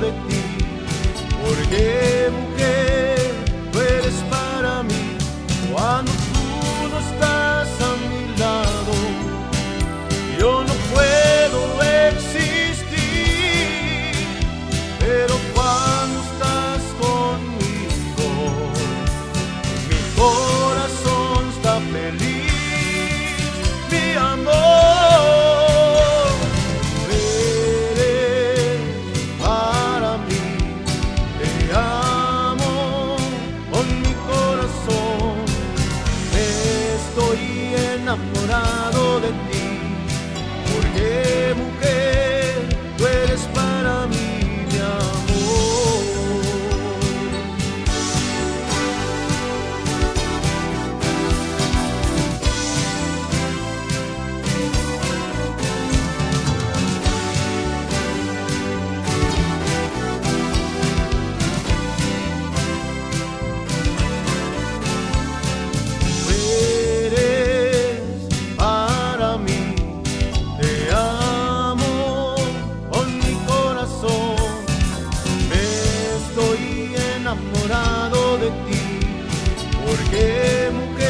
de ti, porque de ti. Porque mujer,